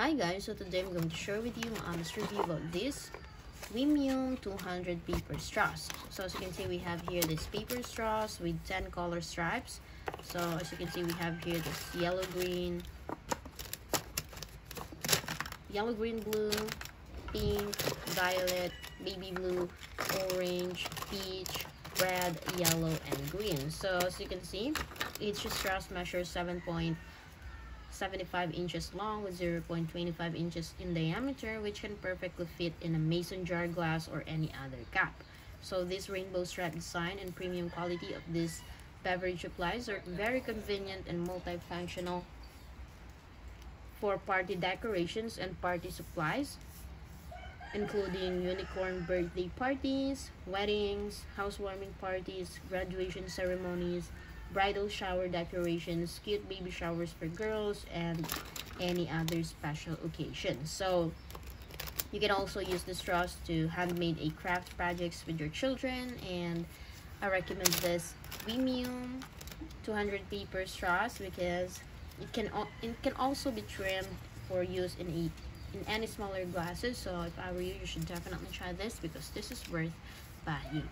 Hi guys, so today I'm going to share with you my honest review about this Weemium 200 paper straws. So as you can see we have here this paper straws with 10 color stripes. So as you can see we have here this yellow green, yellow green blue, pink, violet, baby blue, orange, peach, red, yellow, and green. So as you can see each straw measures 7. 75 inches long with 0.25 inches in diameter which can perfectly fit in a mason jar glass or any other cup. So this rainbow stripe design and premium quality of these beverage supplies are very convenient and multifunctional for party decorations and party supplies including unicorn birthday parties, weddings, housewarming parties, graduation ceremonies, bridal shower decorations, cute baby showers for girls, and any other special occasion. So you can also use the straws to handmade a craft projects with your children and I recommend this Weemium 200 paper straws because it can it can also be trimmed for use in a in any smaller glasses so if I were you you should definitely try this because this is worth buying